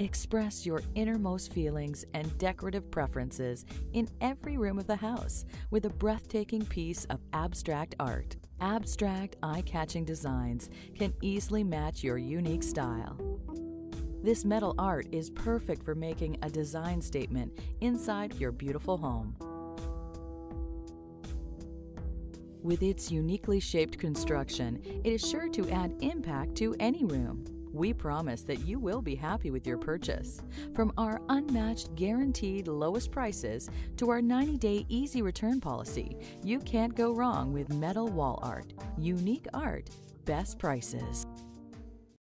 Express your innermost feelings and decorative preferences in every room of the house with a breathtaking piece of abstract art. Abstract, eye catching designs can easily match your unique style. This metal art is perfect for making a design statement inside your beautiful home. With its uniquely shaped construction, it is sure to add impact to any room. We promise that you will be happy with your purchase. From our unmatched guaranteed lowest prices to our 90 day easy return policy, you can't go wrong with metal wall art. Unique art, best prices.